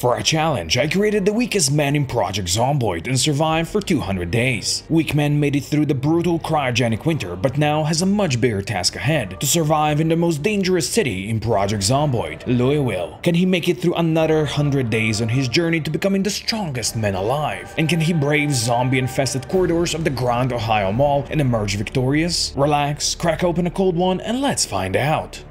For a challenge, I created the weakest man in Project Zomboid and survived for 200 days. Weak Man made it through the brutal cryogenic winter, but now has a much bigger task ahead to survive in the most dangerous city in Project Zomboid, Louisville. Can he make it through another 100 days on his journey to becoming the strongest man alive? And can he brave zombie-infested corridors of the Grand Ohio Mall and emerge victorious? Relax, crack open a cold one, and let's find out.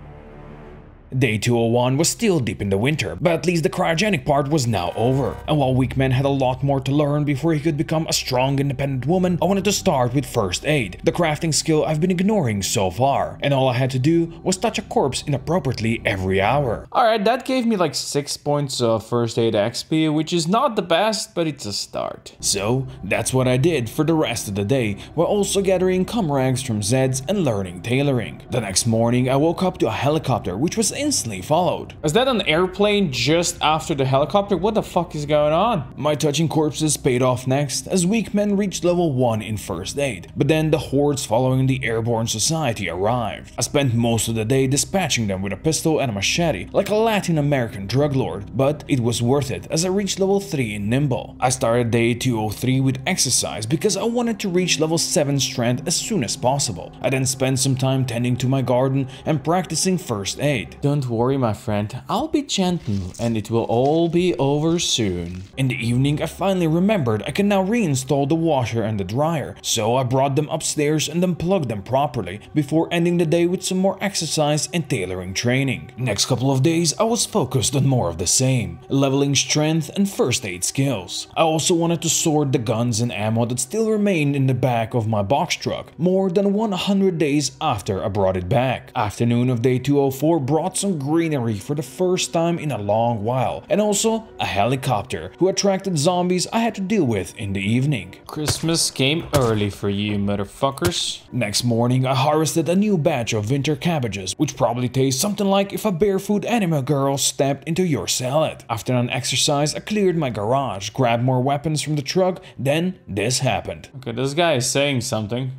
Day 201 was still deep in the winter, but at least the cryogenic part was now over. And while Weakman had a lot more to learn before he could become a strong independent woman, I wanted to start with first aid, the crafting skill I've been ignoring so far. And all I had to do was touch a corpse inappropriately every hour. Alright, that gave me like 6 points of first aid XP, which is not the best, but it's a start. So, that's what I did for the rest of the day, while also gathering comrags from Zeds and learning tailoring. The next morning, I woke up to a helicopter which was instantly followed. Is that an airplane just after the helicopter? What the fuck is going on? My touching corpses paid off next as weak men reached level 1 in first aid, but then the hordes following the Airborne Society arrived. I spent most of the day dispatching them with a pistol and a machete like a Latin American drug lord, but it was worth it as I reached level 3 in Nimble. I started day 203 with exercise because I wanted to reach level 7 strength as soon as possible. I then spent some time tending to my garden and practicing first aid. Don't worry, my friend. I'll be gentle and it will all be over soon. In the evening, I finally remembered I can now reinstall the washer and the dryer, so I brought them upstairs and unplugged them properly before ending the day with some more exercise and tailoring training. Next couple of days, I was focused on more of the same, leveling strength and first aid skills. I also wanted to sort the guns and ammo that still remained in the back of my box truck, more than 100 days after I brought it back. Afternoon of day 204 brought some greenery for the first time in a long while, and also a helicopter who attracted zombies I had to deal with in the evening. Christmas came early for you, motherfuckers. Next morning, I harvested a new batch of winter cabbages, which probably tastes something like if a barefoot anime girl stepped into your salad. After an exercise, I cleared my garage, grabbed more weapons from the truck, then this happened. Okay, this guy is saying something.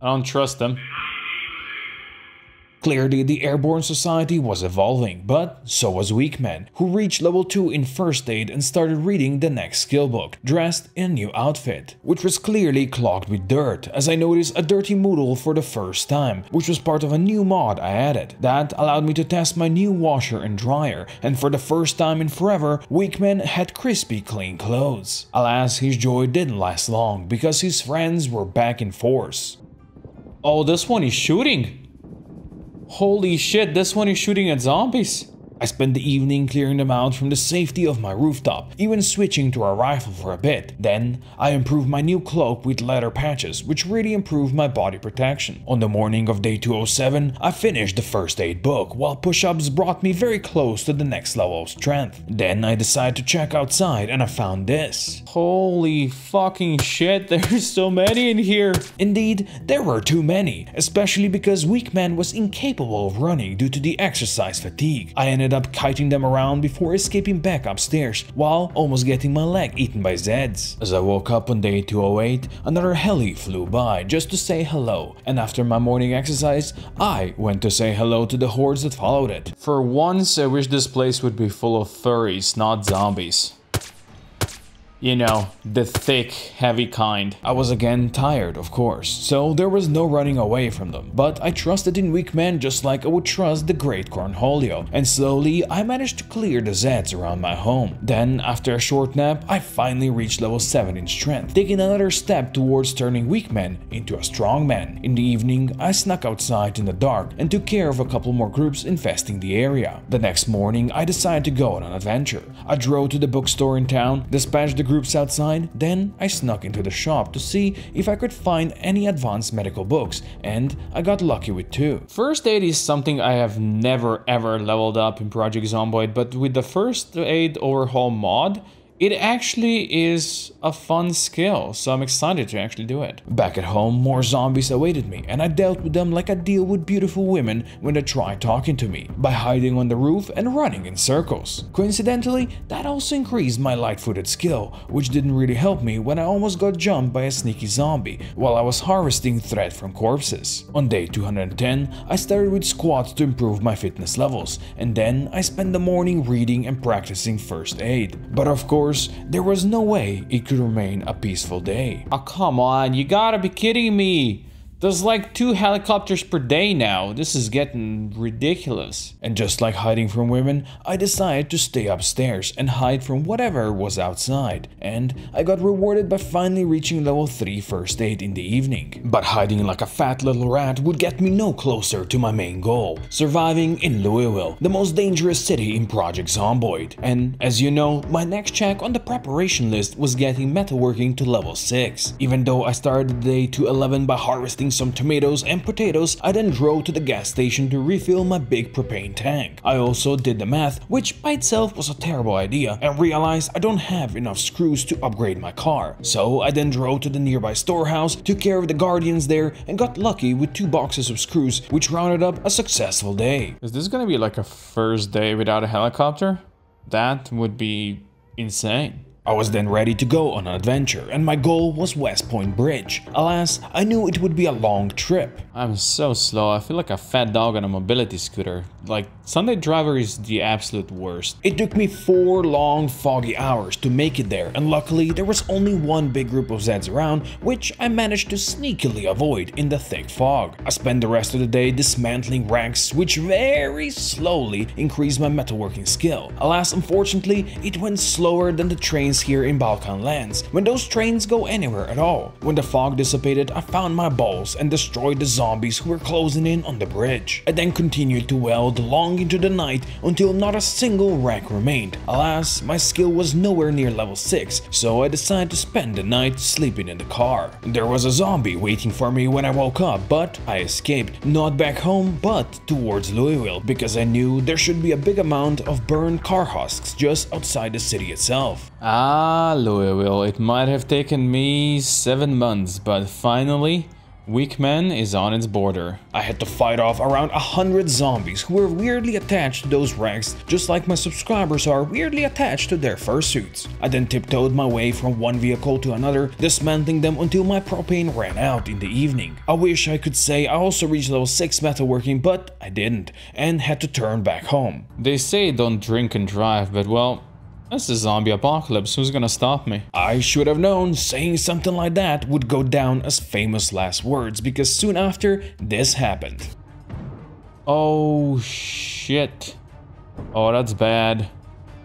I don't trust him. Clearly, the Airborne Society was evolving, but so was Weakman, who reached level 2 in first aid and started reading the next skill book, dressed in a new outfit, which was clearly clogged with dirt, as I noticed a dirty moodle for the first time, which was part of a new mod I added. That allowed me to test my new washer and dryer, and for the first time in forever, Weakman had crispy clean clothes. Alas, his joy didn't last long, because his friends were back in force. Oh, this one is shooting. Holy shit, this one is shooting at zombies. I spent the evening clearing them out from the safety of my rooftop, even switching to a rifle for a bit. Then, I improved my new cloak with leather patches, which really improved my body protection. On the morning of day 207, I finished the first aid book, while push-ups brought me very close to the next level of strength. Then I decided to check outside and I found this. Holy fucking shit, there's so many in here. Indeed, there were too many, especially because Weakman was incapable of running due to the exercise fatigue. I ended up kiting them around before escaping back upstairs, while almost getting my leg eaten by Zeds. As I woke up on day 208, another heli flew by just to say hello, and after my morning exercise, I went to say hello to the hordes that followed it. For once, I wish this place would be full of furries, not zombies. You know, the thick, heavy kind. I was again tired, of course, so there was no running away from them. But I trusted in weak men just like I would trust the great Cornholio, and slowly I managed to clear the Zeds around my home. Then, after a short nap, I finally reached level 7 in strength, taking another step towards turning weak men into a strong man. In the evening, I snuck outside in the dark and took care of a couple more groups infesting the area. The next morning, I decided to go on an adventure. I drove to the bookstore in town, dispatched the groups outside, then I snuck into the shop to see if I could find any advanced medical books, and I got lucky with two. First aid is something I have never ever leveled up in Project Zomboid, but with the first aid overhaul mod, it actually is a fun skill, so I'm excited to actually do it. Back at home, more zombies awaited me, and I dealt with them like I deal with beautiful women when they try talking to me, by hiding on the roof and running in circles. Coincidentally, that also increased my light-footed skill, which didn't really help me when I almost got jumped by a sneaky zombie while I was harvesting thread from corpses. On day 210, I started with squats to improve my fitness levels, and then I spent the morning reading and practicing first aid. But of course, there was no way it could remain a peaceful day. Oh, come on, you gotta be kidding me. There's like two helicopters per day now. This is getting ridiculous. And just like hiding from women, I decided to stay upstairs and hide from whatever was outside. And I got rewarded by finally reaching level 3 first aid in the evening. But hiding like a fat little rat would get me no closer to my main goal, surviving in Louisville, the most dangerous city in Project Zomboid. And as you know, my next check on the preparation list was getting metalworking to level 6. Even though I started the day to 11 by harvesting some tomatoes and potatoes, I then drove to the gas station to refill my big propane tank. I also did the math, which by itself was a terrible idea, and realized I don't have enough screws to upgrade my car. So I then drove to the nearby storehouse, took care of the guardians there, and got lucky with two boxes of screws, which rounded up a successful day. Is this gonna be like a first day without a helicopter? That would be insane. I was then ready to go on an adventure, and my goal was West Point Bridge. Alas, I knew it would be a long trip. I'm so slow, I feel like a fat dog on a mobility scooter. Like, Sunday driver is the absolute worst. It took me four long, foggy hours to make it there, and luckily there was only one big group of Zeds around, which I managed to sneakily avoid in the thick fog. I spent the rest of the day dismantling ranks, which very slowly increased my metalworking skill. Alas, unfortunately, it went slower than the trains here in Balkan lands, when those trains go anywhere at all. When the fog dissipated, I found my balls and destroyed the zombies who were closing in on the bridge. I then continued to weld long into the night until not a single wreck remained. Alas, my skill was nowhere near level 6, so I decided to spend the night sleeping in the car. There was a zombie waiting for me when I woke up, but I escaped, not back home, but towards Louisville, because I knew there should be a big amount of burned car husks just outside the city itself. Ah, Louisville, it might have taken me seven months, but finally, Weakman is on its border. I had to fight off around a hundred zombies who were weirdly attached to those ranks, just like my subscribers are weirdly attached to their fursuits. I then tiptoed my way from one vehicle to another, dismantling them until my propane ran out in the evening. I wish I could say I also reached level 6 metalworking, but I didn't, and had to turn back home. They say don't drink and drive, but well, it's the zombie apocalypse, who's gonna stop me? I should have known saying something like that would go down as famous last words because soon after, this happened. Oh shit. Oh, that's bad.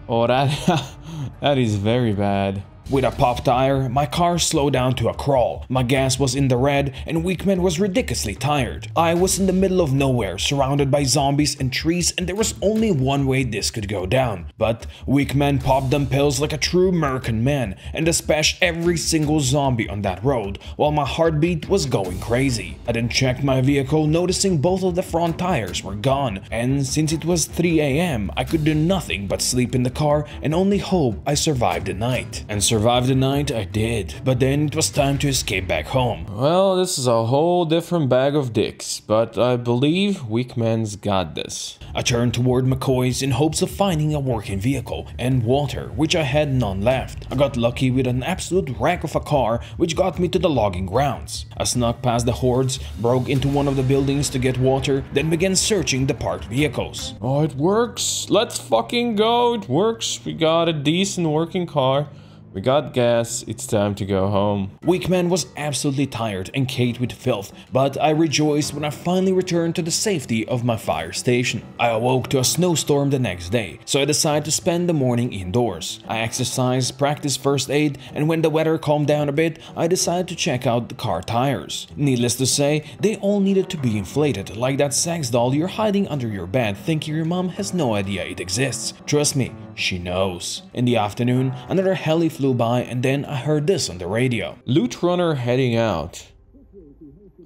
Oh, that, that is very bad. With a pop tire, my car slowed down to a crawl. My gas was in the red and Weakman was ridiculously tired. I was in the middle of nowhere, surrounded by zombies and trees and there was only one way this could go down. But Weakman popped them pills like a true American man and dispatched every single zombie on that road while my heartbeat was going crazy. I then checked my vehicle noticing both of the front tires were gone and since it was 3 am I could do nothing but sleep in the car and only hope I survived the night. And survive the night I did, but then it was time to escape back home. Well, this is a whole different bag of dicks, but I believe Weakman's got this. I turned toward McCoy's in hopes of finding a working vehicle and water, which I had none left. I got lucky with an absolute wreck of a car, which got me to the logging grounds. I snuck past the hordes, broke into one of the buildings to get water, then began searching the parked vehicles. Oh, it works. Let's fucking go. It works. We got a decent working car. We got gas, it's time to go home. Weakman was absolutely tired and caked with filth, but I rejoiced when I finally returned to the safety of my fire station. I awoke to a snowstorm the next day, so I decided to spend the morning indoors. I exercised, practiced first aid, and when the weather calmed down a bit, I decided to check out the car tires. Needless to say, they all needed to be inflated, like that sex doll you're hiding under your bed thinking your mom has no idea it exists. Trust me, she knows. In the afternoon, another heli flew by and then I heard this on the radio. Loot runner heading out.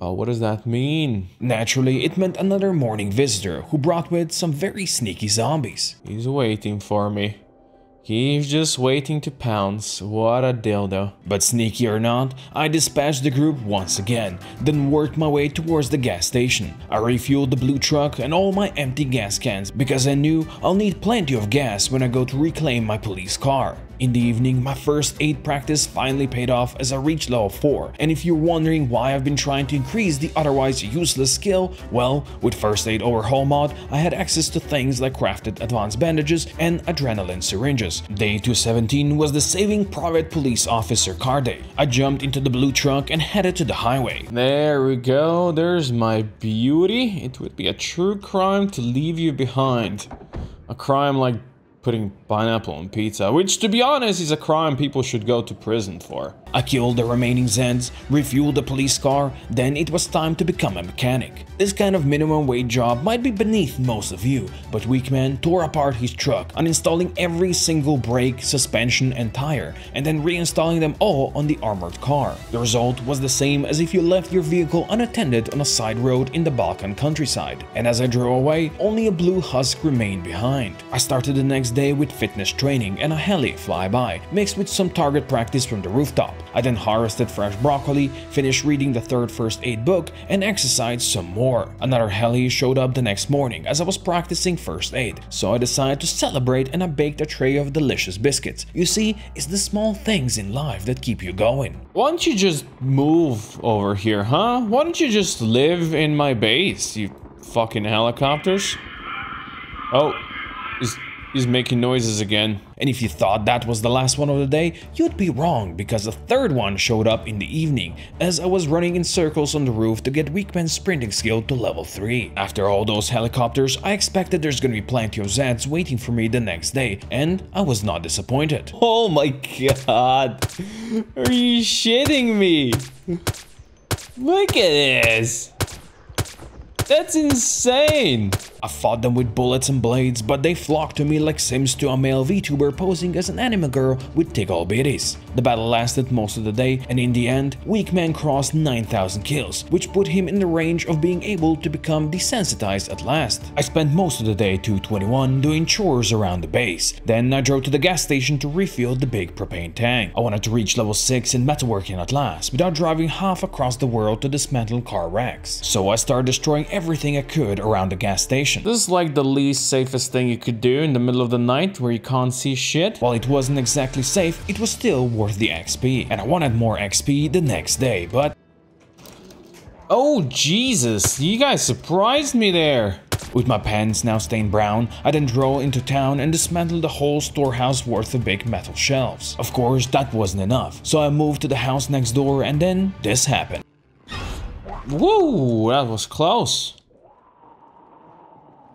Oh, what does that mean? Naturally, it meant another morning visitor who brought with some very sneaky zombies. He's waiting for me. He's just waiting to pounce. What a dildo. But sneaky or not, I dispatched the group once again, then worked my way towards the gas station. I refueled the blue truck and all my empty gas cans because I knew I'll need plenty of gas when I go to reclaim my police car. In the evening, my first aid practice finally paid off as I reached level 4, and if you're wondering why I've been trying to increase the otherwise useless skill, well, with first aid overhaul mod, I had access to things like crafted advanced bandages and adrenaline syringes. Day 217 was the saving private police officer car day. I jumped into the blue truck and headed to the highway. There we go, there's my beauty. It would be a true crime to leave you behind. A crime like putting pineapple on pizza, which to be honest is a crime people should go to prison for. I killed the remaining Zeds, refueled the police car, then it was time to become a mechanic. This kind of minimum wage job might be beneath most of you, but Weakman tore apart his truck, uninstalling every single brake, suspension and tire, and then reinstalling them all on the armored car. The result was the same as if you left your vehicle unattended on a side road in the Balkan countryside, and as I drove away, only a blue husk remained behind. I started the next day with fitness training and a heli flyby, mixed with some target practice from the rooftop. I then harvested fresh broccoli, finished reading the third first aid book, and exercised some more. Another heli showed up the next morning as I was practicing first aid, so I decided to celebrate and I baked a tray of delicious biscuits. You see, it's the small things in life that keep you going. Why don't you just move over here, huh? Why don't you just live in my base, you fucking helicopters? Oh, is He's making noises again. And if you thought that was the last one of the day, you'd be wrong because the third one showed up in the evening as I was running in circles on the roof to get Weakman's sprinting skill to level 3. After all those helicopters, I expected there's gonna be plenty of Zeds waiting for me the next day, and I was not disappointed. Oh my god! Are you shitting me? Look at this! That's insane! I fought them with bullets and blades, but they flocked to me like Sims to a male VTuber posing as an anime girl with tickle bitties. The battle lasted most of the day, and in the end, Weakman crossed 9000 kills, which put him in the range of being able to become desensitized at last. I spent most of the day 221 doing chores around the base. Then I drove to the gas station to refuel the big propane tank. I wanted to reach level 6 in metalworking at last, without driving half across the world to dismantle car wrecks. So I started destroying everything I could around the gas station this is like the least safest thing you could do in the middle of the night where you can't see shit. While it wasn't exactly safe, it was still worth the XP. And I wanted more XP the next day, but... Oh, Jesus, you guys surprised me there. With my pants now stained brown, I then drove into town and dismantled the whole storehouse worth of big metal shelves. Of course, that wasn't enough, so I moved to the house next door and then this happened. Whoa, that was close.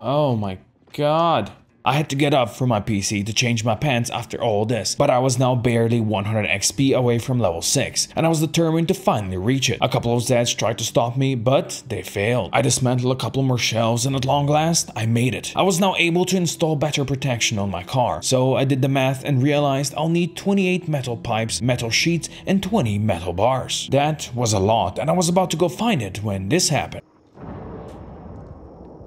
Oh my god. I had to get up from my PC to change my pants after all this, but I was now barely 100 XP away from level 6, and I was determined to finally reach it. A couple of Zeds tried to stop me, but they failed. I dismantled a couple more shelves, and at long last, I made it. I was now able to install better protection on my car, so I did the math and realized I'll need 28 metal pipes, metal sheets, and 20 metal bars. That was a lot, and I was about to go find it when this happened.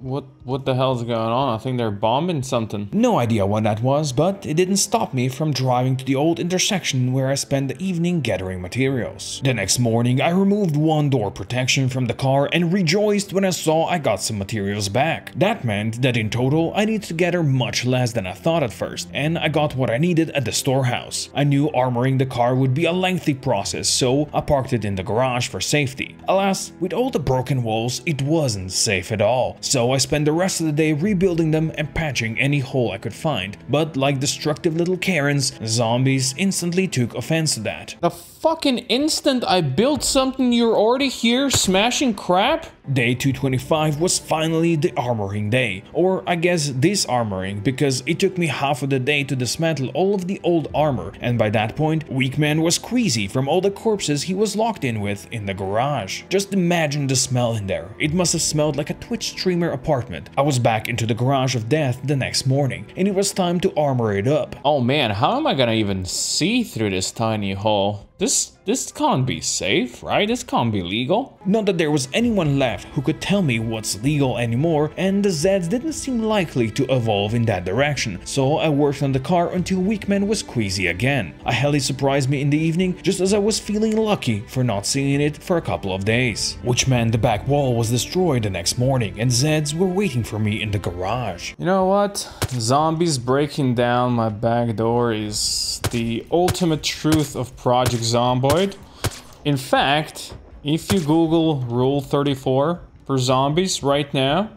What what the hell's going on? I think they're bombing something. No idea what that was, but it didn't stop me from driving to the old intersection where I spent the evening gathering materials. The next morning, I removed one door protection from the car and rejoiced when I saw I got some materials back. That meant that in total, I needed to gather much less than I thought at first, and I got what I needed at the storehouse. I knew armoring the car would be a lengthy process, so I parked it in the garage for safety. Alas, with all the broken walls, it wasn't safe at all, so I spent the rest of the day rebuilding them and patching any hole I could find. But like destructive little Karens, zombies instantly took offense to that. The fucking instant I built something you're already here smashing crap? Day 225 was finally the armoring day, or I guess disarmoring, because it took me half of the day to dismantle all of the old armor, and by that point, Weakman was queasy from all the corpses he was locked in with in the garage. Just imagine the smell in there, it must have smelled like a Twitch streamer apartment. I was back into the garage of death the next morning, and it was time to armor it up. Oh man, how am I gonna even see through this tiny hole? This this can't be safe, right? This can't be legal. Not that there was anyone left who could tell me what's legal anymore, and the Zeds didn't seem likely to evolve in that direction, so I worked on the car until Weakman was queasy again. A heli surprised me in the evening just as I was feeling lucky for not seeing it for a couple of days. Which meant the back wall was destroyed the next morning, and Zeds were waiting for me in the garage. You know what? Zombies breaking down my back door is the ultimate truth of Project Zomboid. In fact, if you Google Rule 34 for zombies right now,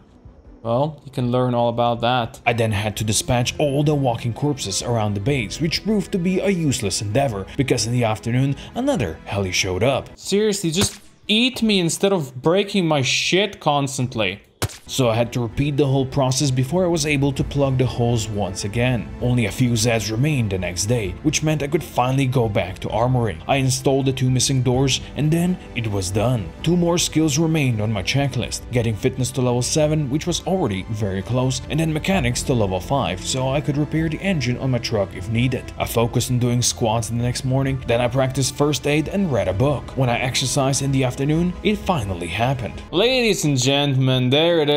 well, you can learn all about that. I then had to dispatch all the walking corpses around the base, which proved to be a useless endeavor because in the afternoon another heli showed up. Seriously, just eat me instead of breaking my shit constantly. So I had to repeat the whole process before I was able to plug the holes once again. Only a few Zeds remained the next day, which meant I could finally go back to armoring. I installed the two missing doors and then it was done. Two more skills remained on my checklist, getting fitness to level 7 which was already very close and then mechanics to level 5 so I could repair the engine on my truck if needed. I focused on doing squats the next morning, then I practiced first aid and read a book. When I exercised in the afternoon, it finally happened. Ladies and gentlemen, there it is.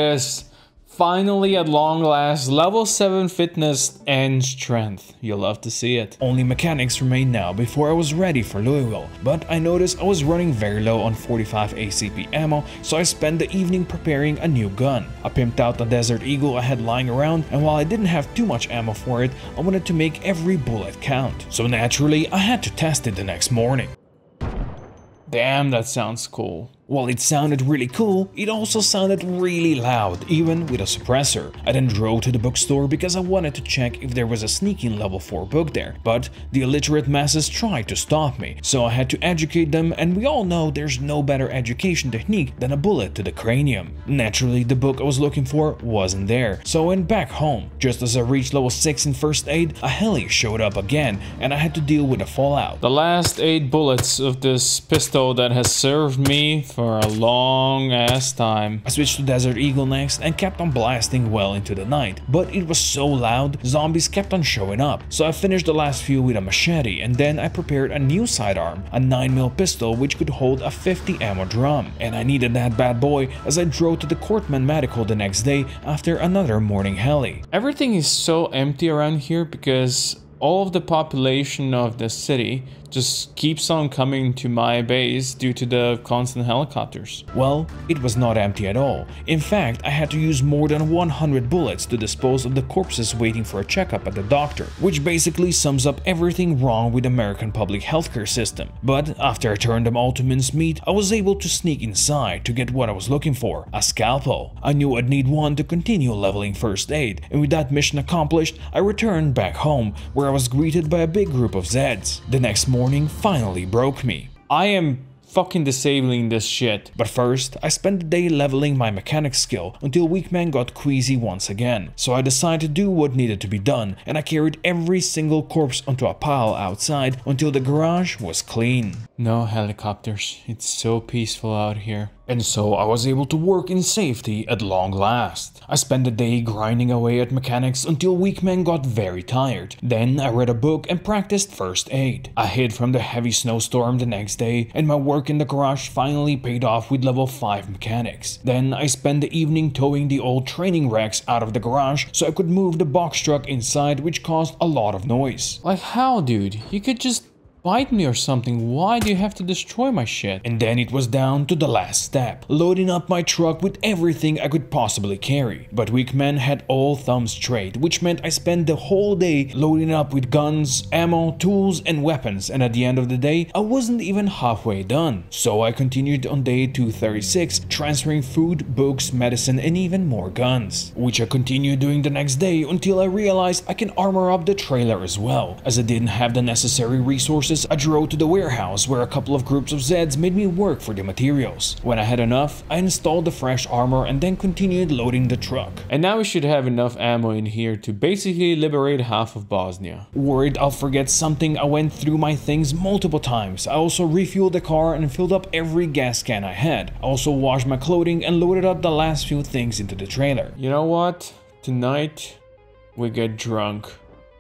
Finally, at long last, level 7 fitness and strength. You'll love to see it. Only mechanics remain now before I was ready for Louisville, but I noticed I was running very low on 45 ACP ammo, so I spent the evening preparing a new gun. I pimped out the Desert Eagle I had lying around, and while I didn't have too much ammo for it, I wanted to make every bullet count. So naturally, I had to test it the next morning. Damn, that sounds cool. While it sounded really cool, it also sounded really loud, even with a suppressor. I then drove to the bookstore because I wanted to check if there was a sneaking level 4 book there, but the illiterate masses tried to stop me, so I had to educate them and we all know there's no better education technique than a bullet to the cranium. Naturally, the book I was looking for wasn't there, so I went back home. Just as I reached level 6 in first aid, a heli showed up again and I had to deal with the fallout. The last 8 bullets of this pistol that has served me for a long ass time. I switched to Desert Eagle next and kept on blasting well into the night, but it was so loud, zombies kept on showing up. So I finished the last few with a machete and then I prepared a new sidearm, a 9mm pistol which could hold a 50 ammo drum. And I needed that bad boy as I drove to the Cortman Medical the next day after another morning heli. Everything is so empty around here because all of the population of the city just keeps on coming to my base due to the constant helicopters. Well, it was not empty at all. In fact, I had to use more than 100 bullets to dispose of the corpses waiting for a checkup at the doctor, which basically sums up everything wrong with American public healthcare system. But after I turned them all to mincemeat, I was able to sneak inside to get what I was looking for, a scalpel. I knew I'd need one to continue leveling first aid, and with that mission accomplished, I returned back home, where I was greeted by a big group of Zeds. The next morning finally broke me. I am fucking disabling this shit. But first, I spent the day leveling my mechanics skill until Weakman got queasy once again. So I decided to do what needed to be done, and I carried every single corpse onto a pile outside until the garage was clean. No helicopters. It's so peaceful out here. And so I was able to work in safety at long last. I spent the day grinding away at mechanics until Weakman got very tired. Then I read a book and practiced first aid. I hid from the heavy snowstorm the next day and my work in the garage finally paid off with level 5 mechanics. Then I spent the evening towing the old training racks out of the garage so I could move the box truck inside which caused a lot of noise. Like how, dude? You could just bite me or something. Why do you have to destroy my shit? And then it was down to the last step, loading up my truck with everything I could possibly carry. But Weakman had all thumbs straight, which meant I spent the whole day loading up with guns, ammo, tools, and weapons, and at the end of the day, I wasn't even halfway done. So I continued on day 236, transferring food, books, medicine, and even more guns, which I continued doing the next day until I realized I can armor up the trailer as well, as I didn't have the necessary resources I drove to the warehouse where a couple of groups of Zeds made me work for the materials. When I had enough, I installed the fresh armor and then continued loading the truck. And now we should have enough ammo in here to basically liberate half of Bosnia. Worried I'll forget something, I went through my things multiple times. I also refueled the car and filled up every gas can I had. I also washed my clothing and loaded up the last few things into the trailer. You know what? Tonight, we get drunk.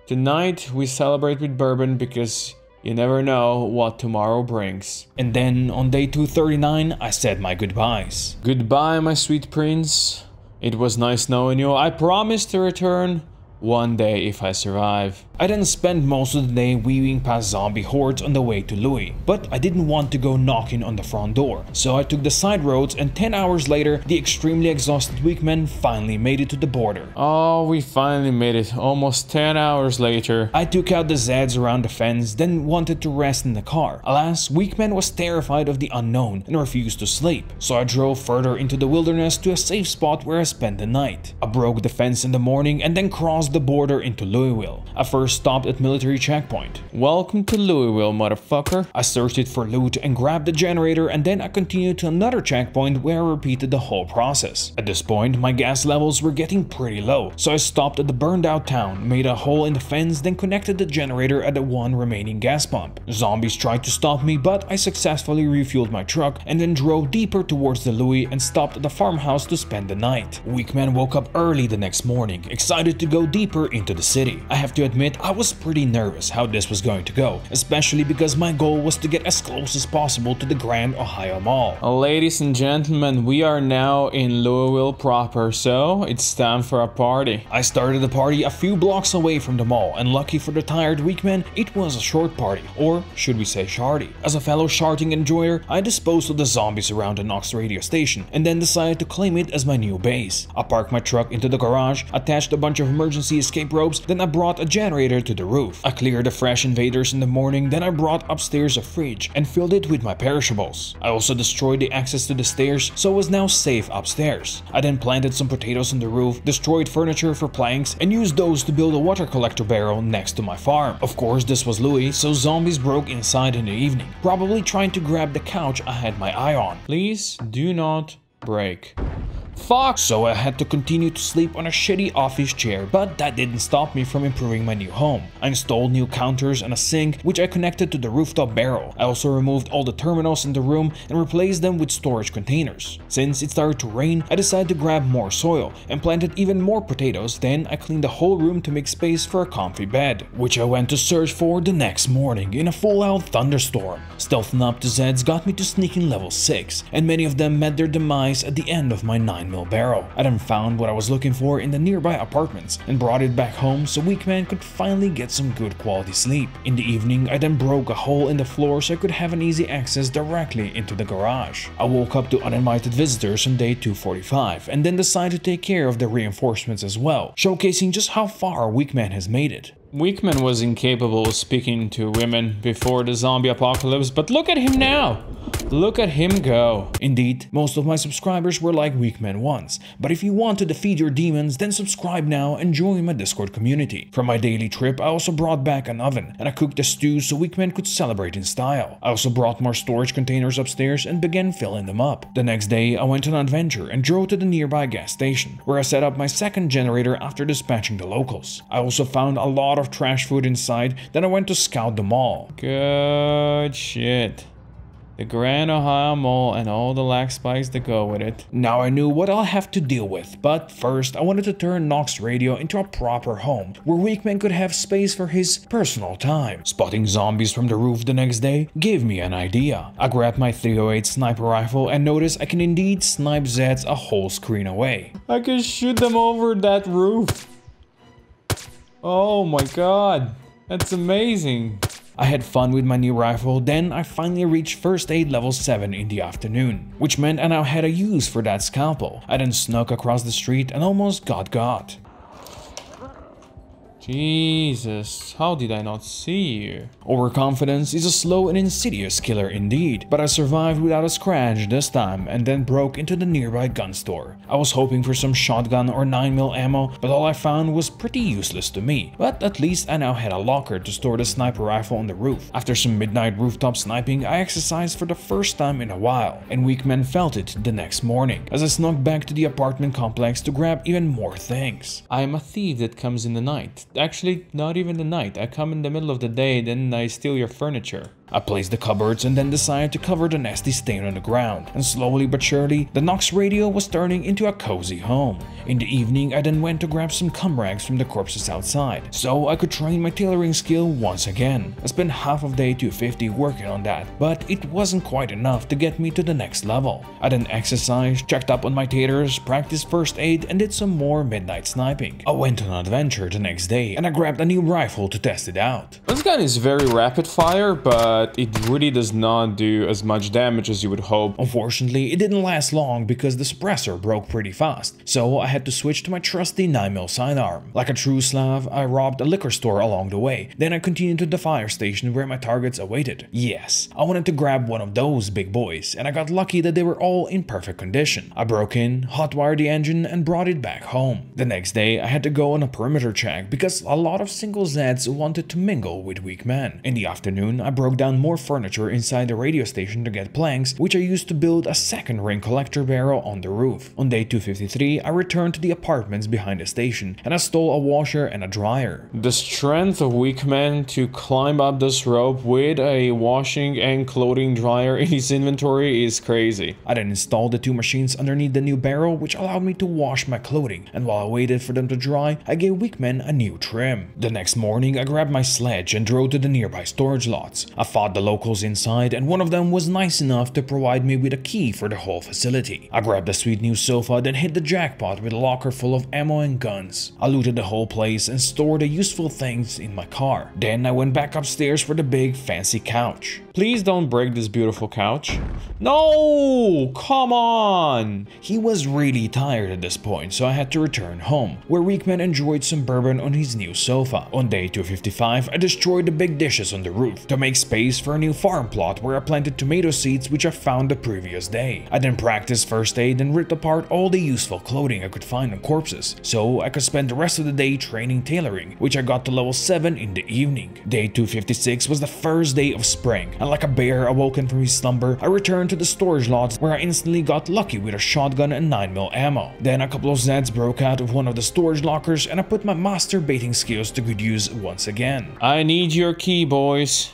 Tonight, we celebrate with bourbon because You never know what tomorrow brings. And then on day 239, I said my goodbyes. Goodbye, my sweet prince. It was nice knowing you. I promise to return one day if I survive. I then spent most of the day weaving past zombie hordes on the way to Louis, but I didn't want to go knocking on the front door, so I took the side roads and 10 hours later, the extremely exhausted weak men finally made it to the border. Oh, we finally made it, almost 10 hours later. I took out the Zeds around the fence, then wanted to rest in the car. Alas, Weakman was terrified of the unknown and refused to sleep, so I drove further into the wilderness to a safe spot where I spent the night. I broke the fence in the morning and then crossed the border into Louisville. I first stopped at military checkpoint. Welcome to Louisville, motherfucker. I searched it for loot and grabbed the generator and then I continued to another checkpoint where I repeated the whole process. At this point, my gas levels were getting pretty low, so I stopped at the burned out town, made a hole in the fence, then connected the generator at the one remaining gas pump. Zombies tried to stop me, but I successfully refueled my truck and then drove deeper towards the Louis and stopped at the farmhouse to spend the night. Weakman woke up early the next morning, excited to go deeper into the city. I have to admit, I was pretty nervous how this was going to go, especially because my goal was to get as close as possible to the Grand Ohio Mall. Ladies and gentlemen, we are now in Louisville proper, so it's time for a party. I started the party a few blocks away from the mall, and lucky for the tired Weakman, it was a short party, or should we say shardy. As a fellow sharting enjoyer, I disposed of the zombies around the Knox radio station, and then decided to claim it as my new base. I parked my truck into the garage, attached a bunch of emergency escape ropes, then I brought a generator to the roof. I cleared the fresh invaders in the morning, then I brought upstairs a fridge and filled it with my perishables. I also destroyed the access to the stairs, so was now safe upstairs. I then planted some potatoes on the roof, destroyed furniture for planks, and used those to build a water collector barrel next to my farm. Of course, this was Louis, so zombies broke inside in the evening, probably trying to grab the couch I had my eye on. Please do not break. Fuck! So I had to continue to sleep on a shitty office chair, but that didn't stop me from improving my new home. I installed new counters and a sink, which I connected to the rooftop barrel. I also removed all the terminals in the room and replaced them with storage containers. Since it started to rain, I decided to grab more soil and planted even more potatoes, then I cleaned the whole room to make space for a comfy bed, which I went to search for the next morning in a full-out thunderstorm. Stealthing up to Zeds got me to sneaking level 6, and many of them met their demise at the end of my 9 mil barrel. I then found what I was looking for in the nearby apartments and brought it back home so Weakman could finally get some good quality sleep. In the evening, I then broke a hole in the floor so I could have an easy access directly into the garage. I woke up to uninvited visitors on day 245 and then decided to take care of the reinforcements as well, showcasing just how far Weakman has made it. Weakman was incapable of speaking to women before the zombie apocalypse, but look at him now! Look at him go. Indeed, most of my subscribers were like Weakman once, but if you want to defeat your demons, then subscribe now and join my Discord community. For my daily trip, I also brought back an oven, and I cooked a stew so Weakman could celebrate in style. I also brought more storage containers upstairs and began filling them up. The next day, I went on an adventure and drove to the nearby gas station, where I set up my second generator after dispatching the locals. I also found a lot of trash food inside, then I went to scout the mall. Good shit. The Grand Ohio Mall and all the lag spikes that go with it. Now I knew what I'll have to deal with, but first I wanted to turn Knox Radio into a proper home, where Weakman could have space for his personal time. Spotting zombies from the roof the next day gave me an idea. I grabbed my 308 sniper rifle and noticed I can indeed snipe Zeds a whole screen away. I can shoot them over that roof. Oh my god. That's amazing. I had fun with my new rifle, then I finally reached first aid level 7 in the afternoon, which meant I now had a use for that scalpel. I then snuck across the street and almost got got. Jesus, how did I not see you? Overconfidence is a slow and insidious killer indeed, but I survived without a scratch this time and then broke into the nearby gun store. I was hoping for some shotgun or 9mm ammo, but all I found was pretty useless to me. But at least I now had a locker to store the sniper rifle on the roof. After some midnight rooftop sniping, I exercised for the first time in a while, and Weakman felt it the next morning, as I snuck back to the apartment complex to grab even more things. I am a thief that comes in the night. Actually, not even the night. I come in the middle of the day, then I steal your furniture. I placed the cupboards and then decided to cover the nasty stain on the ground, and slowly but surely, the Knox radio was turning into a cozy home. In the evening, I then went to grab some cum rags from the corpses outside, so I could train my tailoring skill once again. I spent half of day 250 working on that, but it wasn't quite enough to get me to the next level. I then exercised, checked up on my taters, practiced first aid, and did some more midnight sniping. I went on an adventure the next day, and I grabbed a new rifle to test it out. This gun is very rapid fire, but it really does not do as much damage as you would hope. Unfortunately, it didn't last long because the suppressor broke pretty fast, so I had to switch to my trusty 9mm sidearm. Like a true Slav, I robbed a liquor store along the way, then I continued to the fire station where my targets awaited. Yes, I wanted to grab one of those big boys, and I got lucky that they were all in perfect condition. I broke in, hotwired the engine, and brought it back home. The next day, I had to go on a perimeter check because a lot of single Zeds wanted to mingle with weak men. In the afternoon, I broke down more furniture inside the radio station to get planks, which I used to build a second rain collector barrel on the roof. On day 253, I returned to the apartments behind the station, and I stole a washer and a dryer. The strength of weak men to climb up this rope with a washing and clothing dryer in his inventory is crazy. I then installed the two machines underneath the new barrel, which allowed me to wash my clothing, and while I waited for them to dry, I gave weak men a new trim. The next morning, I grabbed my sledge and drove to the nearby storage lots. I fought the locals inside, and one of them was nice enough to provide me with a key for the whole facility. I grabbed a sweet new sofa, then hit the jackpot with a locker full of ammo and guns. I looted the whole place and stored the useful things in my car. Then I went back upstairs for the big fancy couch. Please don't break this beautiful couch. No! Come on! He was really tired at this point, so I had to return home, where Weakman enjoyed some bourbon on his new sofa. On day 255, I destroyed the big dishes on the roof to make space for a new farm plot where I planted tomato seeds which I found the previous day. I then practiced first aid and ripped apart all the useful clothing I could find on corpses, so I could spend the rest of the day training tailoring, which I got to level 7 in the evening. Day 256 was the first day of spring, and like a bear awoken from his slumber, I returned to the storage lots where I instantly got lucky with a shotgun and 9mm ammo. Then a couple of Zeds broke out of one of the storage lockers and I put my master baiting skills to good use once again. I need your key, boys.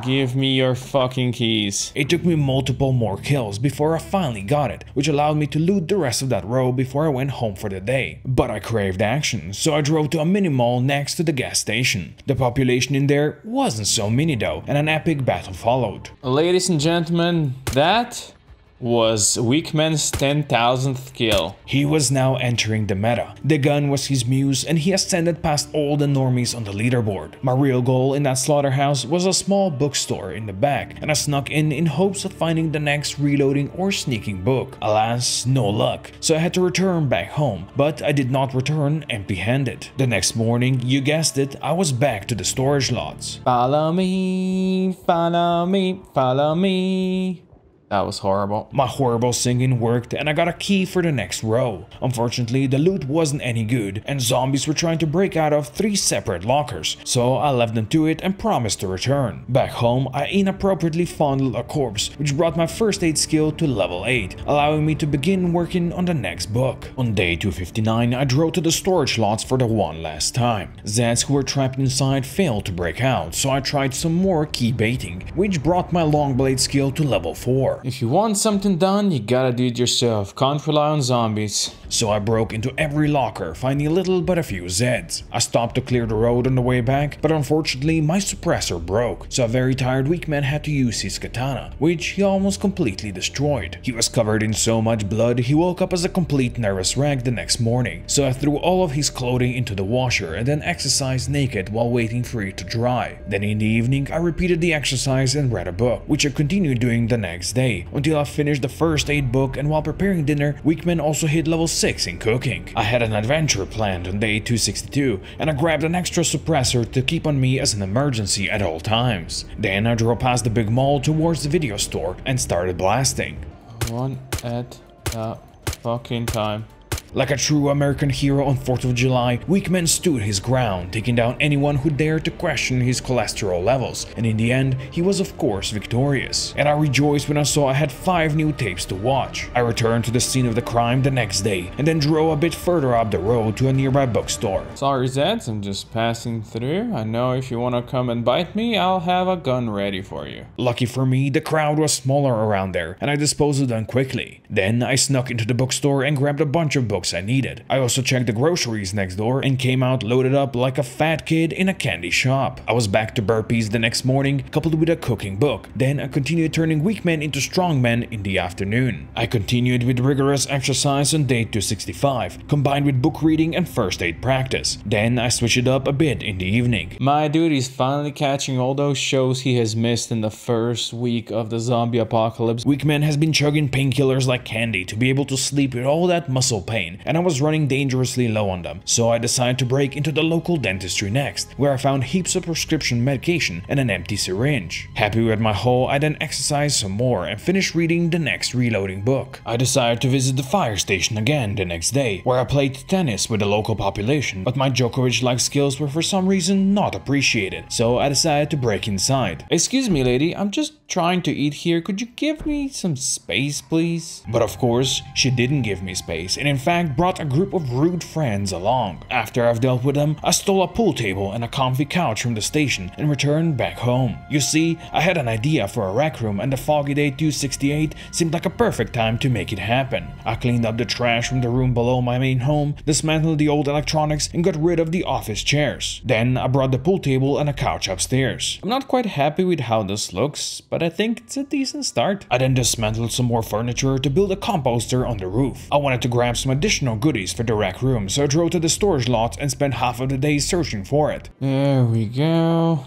Give me your fucking keys. It took me multiple more kills before I finally got it, which allowed me to loot the rest of that row before I went home for the day. But I craved action, so I drove to a mini mall next to the gas station. The population in there wasn't so mini though, and an epic battle followed. Ladies and gentlemen, that was Weakman's 10,000th kill. He was now entering the meta. The gun was his muse and he ascended past all the normies on the leaderboard. My real goal in that slaughterhouse was a small bookstore in the back and I snuck in in hopes of finding the next reloading or sneaking book. Alas, no luck, so I had to return back home, but I did not return empty-handed. The next morning, you guessed it, I was back to the storage lots. Follow me, follow me, follow me. That was horrible. My horrible singing worked and I got a key for the next row. Unfortunately, the loot wasn't any good and zombies were trying to break out of three separate lockers, so I left them to it and promised to return. Back home, I inappropriately fondled a corpse, which brought my first aid skill to level 8, allowing me to begin working on the next book. On day 259, I drove to the storage lots for the one last time. Zeds who were trapped inside failed to break out, so I tried some more key baiting, which brought my long blade skill to level 4. If you want something done, you gotta do it yourself. Can't rely on zombies. So I broke into every locker, finding little but a few Zeds. I stopped to clear the road on the way back, but unfortunately my suppressor broke, so a very tired weak man had to use his katana, which he almost completely destroyed. He was covered in so much blood, he woke up as a complete nervous wreck the next morning, so I threw all of his clothing into the washer and then exercised naked while waiting for it to dry. Then in the evening, I repeated the exercise and read a book, which I continued doing the next day until I finished the first aid book and while preparing dinner, Weakman also hit level 6 in cooking. I had an adventure planned on day 262 and I grabbed an extra suppressor to keep on me as an emergency at all times. Then I drove past the big mall towards the video store and started blasting. One at a fucking time. Like a true American hero on 4th of July, Weakman stood his ground, taking down anyone who dared to question his cholesterol levels, and in the end, he was of course victorious. And I rejoiced when I saw I had 5 new tapes to watch. I returned to the scene of the crime the next day, and then drove a bit further up the road to a nearby bookstore. Sorry, Zeds, I'm just passing through. I know if you wanna come and bite me, I'll have a gun ready for you. Lucky for me, the crowd was smaller around there, and I disposed of them quickly. Then I snuck into the bookstore and grabbed a bunch of books I needed. I also checked the groceries next door and came out loaded up like a fat kid in a candy shop. I was back to burpees the next morning, coupled with a cooking book. Then I continued turning weak men into strong men in the afternoon. I continued with rigorous exercise on day 265, combined with book reading and first aid practice. Then I switched it up a bit in the evening. My dude is finally catching all those shows he has missed in the first week of the zombie apocalypse. Weak Weakman has been chugging painkillers like candy to be able to sleep with all that muscle pain, and I was running dangerously low on them, so I decided to break into the local dentistry next, where I found heaps of prescription medication and an empty syringe. Happy with my haul, I then exercised some more and finished reading the next reloading book. I decided to visit the fire station again the next day, where I played tennis with the local population, but my Djokovic-like skills were for some reason not appreciated, so I decided to break inside. Excuse me, lady, I'm just trying to eat here. Could you give me some space, please? But of course, she didn't give me space, and in fact brought a group of rude friends along. After I've dealt with them, I stole a pool table and a comfy couch from the station and returned back home. You see, I had an idea for a rec room and the foggy day 268 seemed like a perfect time to make it happen. I cleaned up the trash from the room below my main home, dismantled the old electronics and got rid of the office chairs. Then I brought the pool table and a couch upstairs. I'm not quite happy with how this looks, but I think it's a decent start. I then dismantled some more furniture to build a composter on the roof. I wanted to grab some additional goodies for the rec room, so I drove to the storage lot and spent half of the day searching for it. There we go.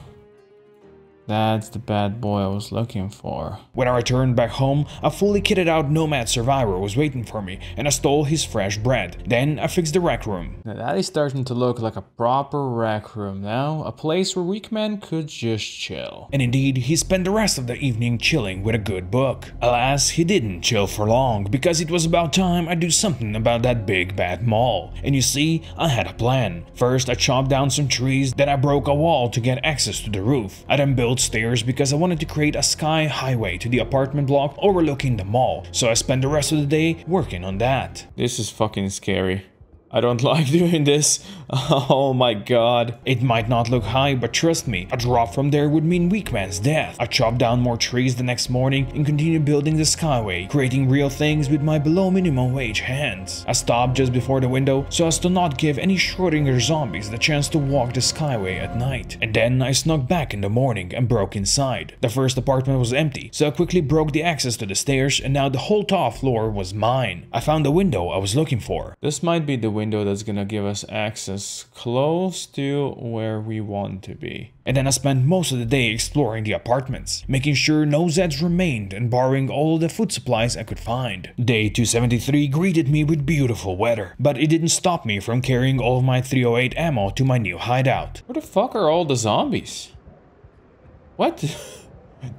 That's the bad boy I was looking for. When I returned back home, a fully kitted out Nomad survivor was waiting for me, and I stole his fresh bread. Then I fixed the rec room. Now that is starting to look like a proper rec room now, a place where Weakman could just chill. And indeed, he spent the rest of the evening chilling with a good book. Alas, he didn't chill for long, because it was about time I do something about that big bad mall. And you see, I had a plan. First, I chopped down some trees, then I broke a wall to get access to the roof. I then built stairs because I wanted to create a sky highway to the apartment block overlooking the mall, so I spent the rest of the day working on that. This is fucking scary. I don't like doing this. Oh my god. It might not look high, but trust me, a drop from there would mean Weakman's death. I chopped down more trees the next morning and continued building the skyway, creating real things with my below minimum wage hands. I stopped just before the window so as to not give any Schrodinger zombies the chance to walk the skyway at night. And then I snuck back in the morning and broke inside. The first apartment was empty, so I quickly broke the access to the stairs and now the whole top floor was mine. I found the window I was looking for. This might be the window that's gonna give us access close to where we want to be. And then I spent most of the day exploring the apartments, making sure no Zeds remained and borrowing all the food supplies I could find. Day 273 greeted me with beautiful weather, but it didn't stop me from carrying all of my 308 ammo to my new hideout. Where the fuck are all the zombies? What?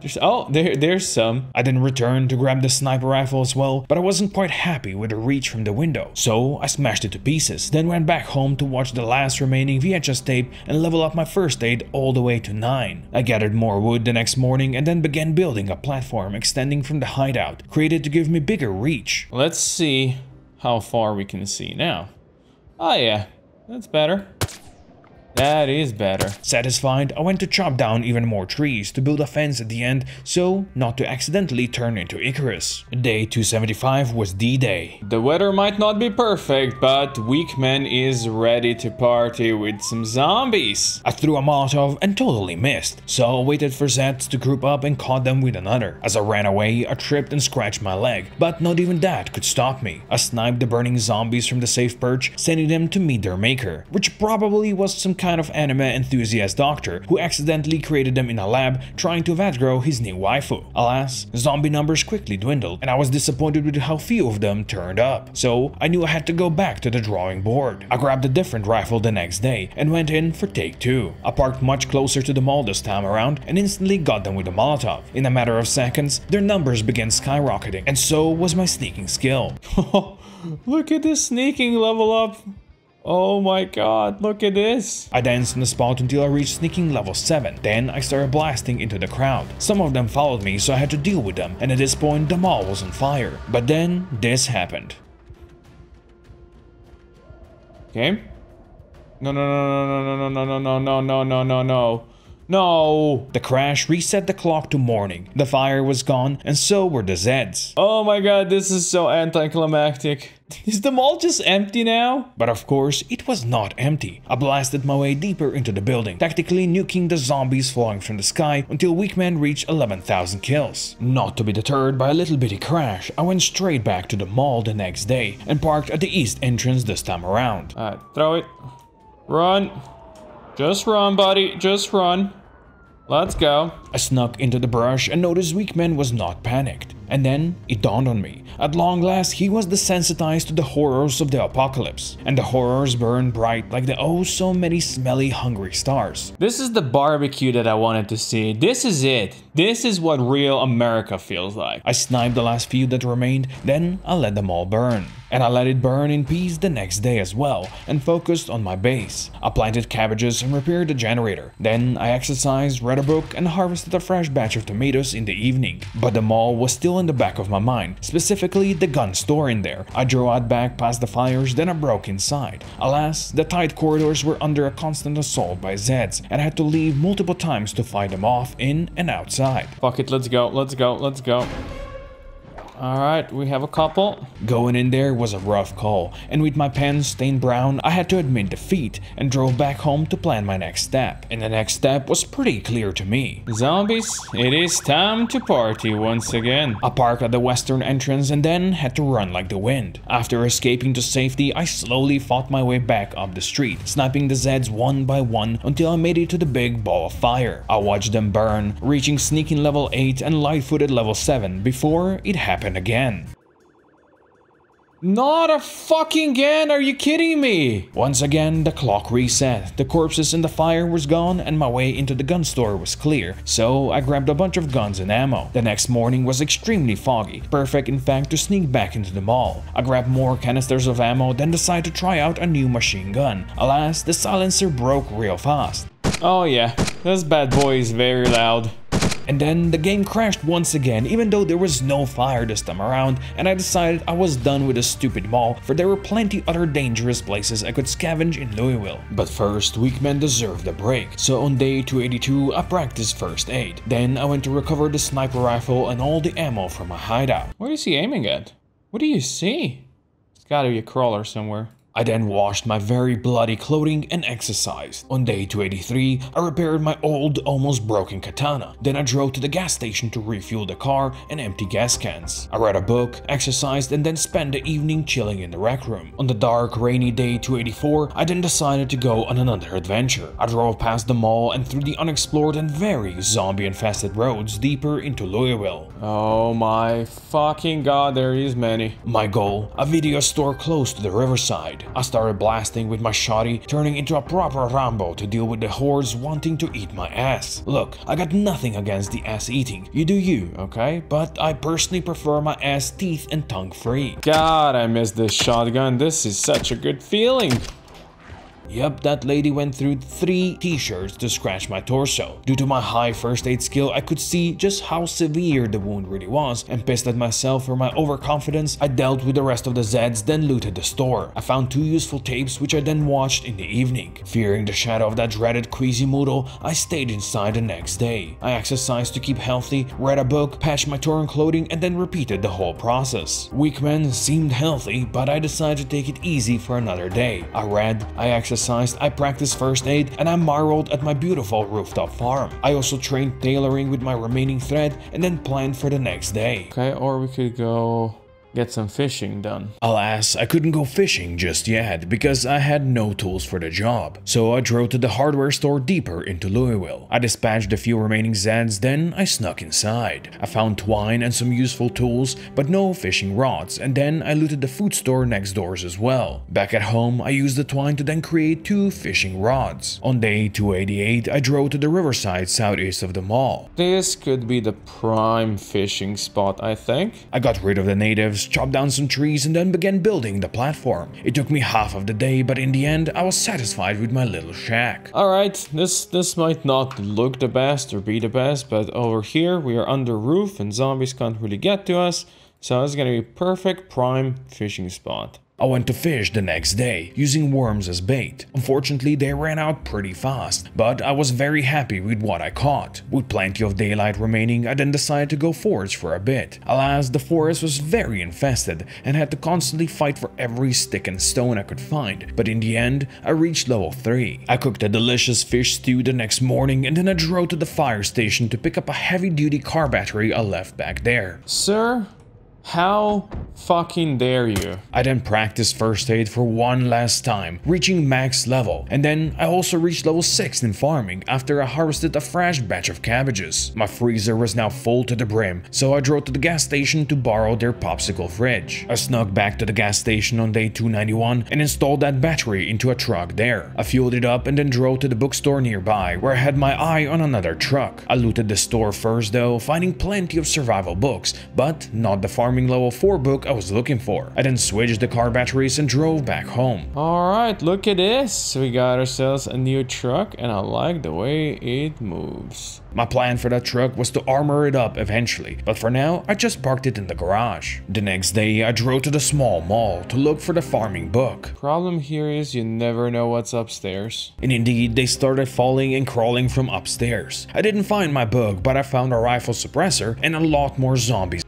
There's, oh, there, there's some. I then returned to grab the sniper rifle as well, but I wasn't quite happy with the reach from the window, so I smashed it to pieces, then went back home to watch the last remaining VHS tape and level up my first aid all the way to 9. I gathered more wood the next morning and then began building a platform extending from the hideout, created to give me bigger reach. Let's see how far we can see now. Oh yeah, that's better. That is better. Satisfied, I went to chop down even more trees to build a fence at the end so not to accidentally turn into Icarus. Day 275 was D-Day. The weather might not be perfect, but Weakman is ready to party with some zombies. I threw a Molotov and totally missed, so I waited for Zeds to group up and caught them with another. As I ran away, I tripped and scratched my leg, but not even that could stop me. I sniped the burning zombies from the safe perch, sending them to meet their maker, which probably was some kind of anime enthusiast doctor who accidentally created them in a lab trying to outgrow his new waifu. Alas, zombie numbers quickly dwindled and I was disappointed with how few of them turned up, so I knew I had to go back to the drawing board. I grabbed a different rifle the next day and went in for take two. I parked much closer to the mall this time around and instantly got them with a Molotov. In a matter of seconds, their numbers began skyrocketing and so was my sneaking skill. Look at this sneaking level up. Oh my god, look at this. I danced in the spot until I reached sneaking level 7. Then I started blasting into the crowd. Some of them followed me so I had to deal with them and at this point the mall was on fire. But then this happened. Okay. No, no, no, no, no, no, no, no, no, no, no, no, no. No! The crash reset the clock to morning. The fire was gone, and so were the Zeds. Oh my god, this is so anticlimactic. Is the mall just empty now? But of course, it was not empty. I blasted my way deeper into the building, tactically nuking the zombies falling from the sky until Weakman reached 11,000 kills. Not to be deterred by a little bitty crash, I went straight back to the mall the next day and parked at the east entrance this time around. Alright, throw it. Run. Just run, buddy. Just run. Let's go. I snuck into the brush and noticed Weakman was not panicked. And then it dawned on me. At long last, he was desensitized to the horrors of the apocalypse. And the horrors burned bright like the oh so many smelly, hungry stars. This is the barbecue that I wanted to see. This is it. This is what real America feels like. I sniped the last few that remained, then I let them all burn. And I let it burn in peace the next day as well, and focused on my base. I planted cabbages and repaired the generator. Then I exercised, read a book, and harvested a fresh batch of tomatoes in the evening. But the mall was still in the back of my mind, specifically the gun store in there. I drove out back past the fires, then I broke inside. Alas, the tight corridors were under a constant assault by Zeds, and I had to leave multiple times to fight them off in and outside. Fuck it, let's go, let's go, let's go. Alright, we have a couple. Going in there was a rough call, and with my pants stained brown, I had to admit defeat and drove back home to plan my next step. And the next step was pretty clear to me. Zombies, it is time to party once again. I parked at the western entrance and then had to run like the wind. After escaping to safety, I slowly fought my way back up the street, sniping the Zeds one by one until I made it to the big ball of fire. I watched them burn, reaching sneaking level 8 and light-footed level 7 before it happened again. Not a fucking again, are you kidding me? Once again, the clock reset. The corpses in the fire was gone and my way into the gun store was clear, so I grabbed a bunch of guns and ammo. The next morning was extremely foggy, perfect in fact to sneak back into the mall. I grabbed more canisters of ammo, then decided to try out a new machine gun. Alas, the silencer broke real fast. Oh yeah, this bad boy is very loud. And then the game crashed once again, even though there was no fire this time around, and I decided I was done with the stupid mall, for there were plenty other dangerous places I could scavenge in Louisville. But first, Weakman deserved a break, so on day 282 I practiced first aid. Then I went to recover the sniper rifle and all the ammo from my hideout. What is he aiming at? What do you see? It's gotta be a crawler somewhere. I then washed my very bloody clothing and exercised. On day 283, I repaired my old, almost broken katana. Then I drove to the gas station to refuel the car and empty gas cans. I read a book, exercised, and then spent the evening chilling in the rec room. On the dark, rainy day 284, I then decided to go on another adventure. I drove past the mall and through the unexplored and very zombie-infested roads deeper into Louisville. Oh my fucking god, there is many. My goal, a video store close to the riverside. I started blasting with my shotty, turning into a proper Rambo to deal with the hordes wanting to eat my ass. Look, I got nothing against the ass eating, you do you, okay? But I personally prefer my ass teeth and tongue free. God, I miss this shotgun, this is such a good feeling. Yep, that lady went through three t-shirts to scratch my torso. Due to my high first aid skill, I could see just how severe the wound really was, and pissed at myself for my overconfidence, I dealt with the rest of the Zeds, then looted the store. I found two useful tapes which I then watched in the evening. Fearing the shadow of that dreaded Queasy Quasimodo, I stayed inside the next day. I exercised to keep healthy, read a book, patched my torn clothing, and then repeated the whole process. Weak Weakman seemed healthy, but I decided to take it easy for another day. I read, I exercised exercised, I practiced first aid, and I marveled at my beautiful rooftop farm. I also trained tailoring with my remaining thread and then planned for the next day. Okay, or we could go get some fishing done. Alas, I couldn't go fishing just yet because I had no tools for the job. So I drove to the hardware store deeper into Louisville. I dispatched a few remaining Zeds, then I snuck inside. I found twine and some useful tools, but no fishing rods, and then I looted the food store next doors as well. Back at home, I used the twine to then create two fishing rods. On day 288, I drove to the riverside southeast of the mall. This could be the prime fishing spot, I think. I got rid of the natives, chopped down some trees, and then began building the platform. It took me half of the day, but in the end, I was satisfied with my little shack. Alright, this this might not look the best or be the best, but over here we are under roof and zombies can't really get to us, so it's gonna be perfect prime fishing spot. I went to fish the next day, using worms as bait. Unfortunately, they ran out pretty fast, but I was very happy with what I caught. With plenty of daylight remaining, I then decided to go forage for a bit. Alas, the forest was very infested and had to constantly fight for every stick and stone I could find, but in the end, I reached level 3. I cooked a delicious fish stew the next morning and then I drove to the fire station to pick up a heavy-duty car battery I left back there. Sir, how fucking dare you? I then practiced first aid for one last time, reaching max level, and then I also reached level 6 in farming after I harvested a fresh batch of cabbages. My freezer was now full to the brim, so I drove to the gas station to borrow their popsicle fridge. I snuck back to the gas station on day 291 and installed that battery into a truck there. I fueled it up and then drove to the bookstore nearby, where I had my eye on another truck. I looted the store first though, finding plenty of survival books, but not the farming level 4 book I was looking for. I then switched the car batteries and drove back home. Alright, look at this. We got ourselves a new truck and I like the way it moves. My plan for that truck was to armor it up eventually, but for now, I just parked it in the garage. The next day, I drove to the small mall to look for the farming book. Problem here is you never know what's upstairs. And indeed, they started falling and crawling from upstairs. I didn't find my book, but I found a rifle suppressor and a lot more zombies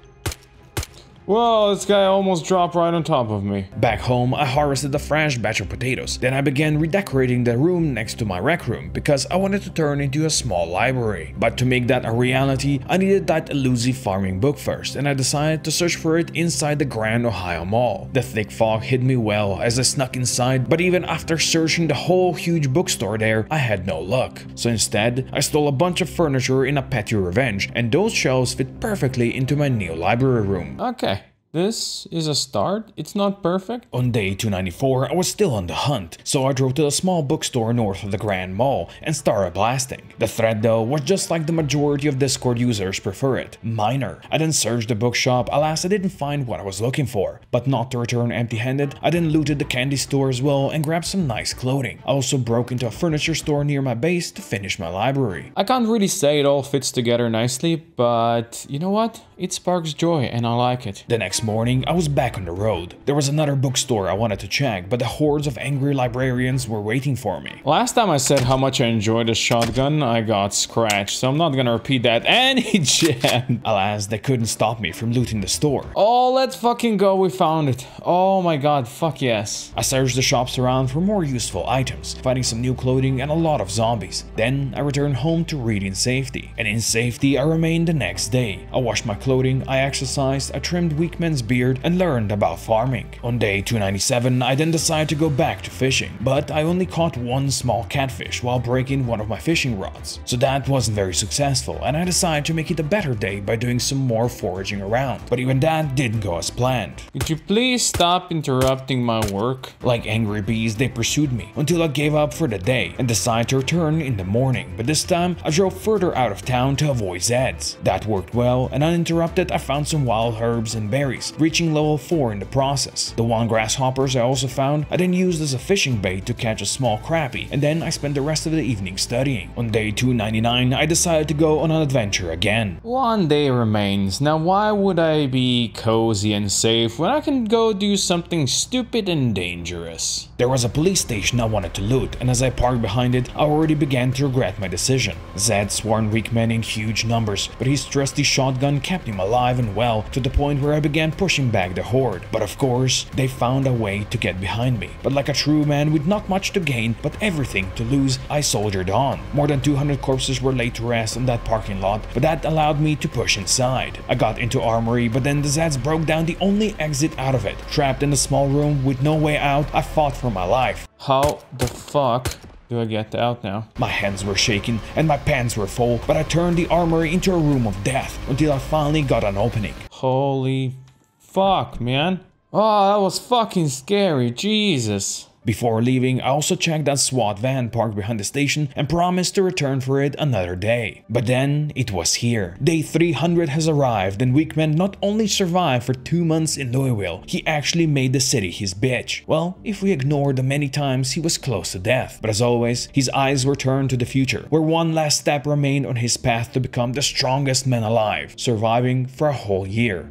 Whoa, this guy almost dropped right on top of me. Back home, I harvested a fresh batch of potatoes. Then I began redecorating the room next to my rec room because I wanted to turn into a small library. But to make that a reality, I needed that elusive farming book first and I decided to search for it inside the Grand Ohio Mall. The thick fog hid me well as I snuck inside, but even after searching the whole huge bookstore there, I had no luck. So instead, I stole a bunch of furniture in a petty revenge and those shelves fit perfectly into my new library room. Okay, this is a start. It's not perfect. On day 294, I was still on the hunt, so I drove to a small bookstore north of the Grand Mall and started blasting. The thread though was just like the majority of Discord users prefer it, minor. I then searched the bookshop, alas I didn't find what I was looking for, but not to return empty-handed, I then looted the candy store as well and grabbed some nice clothing. I also broke into a furniture store near my base to finish my library. I can't really say it all fits together nicely, but you know what? It sparks joy and I like it. The next morning, I was back on the road. There was another bookstore I wanted to check, but the hordes of angry librarians were waiting for me. Last time I said how much I enjoyed the shotgun, I got scratched, so I'm not gonna repeat that any jam. Alas, they couldn't stop me from looting the store. Oh, let's fucking go, we found it. Oh my god, fuck yes. I searched the shops around for more useful items, finding some new clothing and a lot of zombies. Then I returned home to read in safety. And in safety, I remained the next day. I washed my clothing, I exercised, I trimmed Weakman's beard, and learned about farming. On day 297, I then decided to go back to fishing, but I only caught one small catfish while breaking one of my fishing rods. So that wasn't very successful, and I decided to make it a better day by doing some more foraging around. But even that didn't go as planned. Could you please stop interrupting my work? Like angry bees, they pursued me until I gave up for the day and decided to return in the morning. But this time, I drove further out of town to avoid Zeds. That worked well, and uninterrupted, I found some wild herbs and berries, reaching level 4 in the process. The one grasshoppers I also found, I then used as a fishing bait to catch a small crappie, and then I spent the rest of the evening studying. On day 299, I decided to go on an adventure again. One day remains. Now why would I be cozy and safe when I can go do something stupid and dangerous? There was a police station I wanted to loot, and as I parked behind it, I already began to regret my decision. Zed swarmed Weakman in huge numbers, but his trusty shotgun kept him alive and well to the point where I began pushing back the horde. But of course, they found a way to get behind me. But like a true man with not much to gain but everything to lose, I soldiered on. More than 200 corpses were laid to rest in that parking lot, but that allowed me to push inside. I got into armory, but then the Zeds broke down the only exit out of it. Trapped in a small room with no way out, I fought for my life. How the fuck do I get out now? My hands were shaking and my pants were full, but I turned the armory into a room of death until I finally got an opening. Holy fuck, man. Oh, that was fucking scary. Jesus. Before leaving, I also checked that SWAT van parked behind the station and promised to return for it another day. But then, it was here. Day 300 has arrived and Weakman not only survived for two months in Louisville, he actually made the city his bitch. Well, if we ignore the many times he was close to death. But as always, his eyes were turned to the future, where one last step remained on his path to become the strongest man alive, surviving for a whole year.